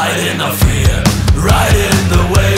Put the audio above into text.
hide in the fear, ride in the wave.